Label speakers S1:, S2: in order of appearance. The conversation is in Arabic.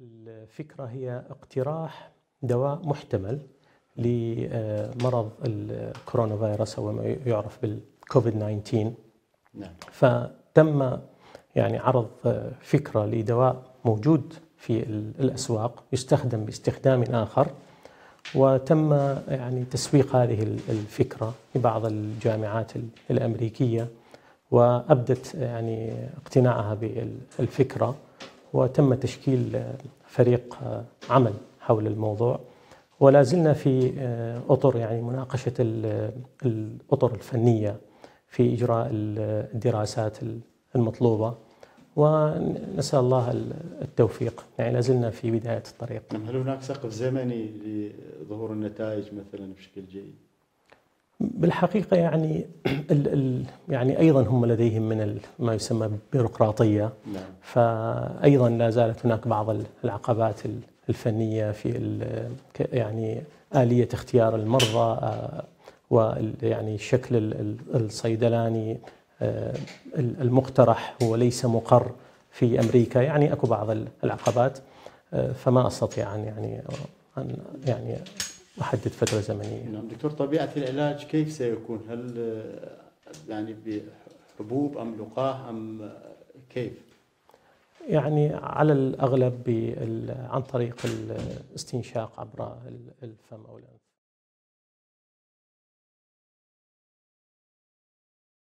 S1: الفكرة هي اقتراح دواء محتمل لمرض الكورونا فيروس أو ما يعرف بالكوفيد 19
S2: نعم.
S1: فتم يعني عرض فكرة لدواء موجود في الأسواق يستخدم باستخدام آخر وتم يعني تسويق هذه الفكرة في بعض الجامعات الأمريكية وأبدت يعني اقتناعها بالفكرة. وتم تشكيل فريق عمل حول الموضوع ولا زلنا في أطر يعني مناقشة الأطر الفنية في إجراء الدراسات المطلوبة ونسأل الله التوفيق يعني لا زلنا في بداية الطريق.
S2: نعم هل هناك سقف زمني لظهور النتائج مثلا بشكل جيد؟
S1: بالحقيقة يعني ال ال يعني أيضا هم لديهم من ما يسمى بيروقراطية.
S2: نعم.
S1: فايضا لا زالت هناك بعض العقبات الفنية في يعني آلية اختيار المرضى ويعني الشكل الصيدلاني المقترح هو ليس مقر في أمريكا. يعني أكو بعض العقبات فما أستطيع أن يعني أن يعني أحدد فترة زمنية.
S2: نعم دكتور طبيعة العلاج كيف سيكون؟ هل يعني بحبوب أم لقاح أم كيف؟
S1: يعني على الأغلب عن طريق الاستنشاق عبر الفم أو الأنف.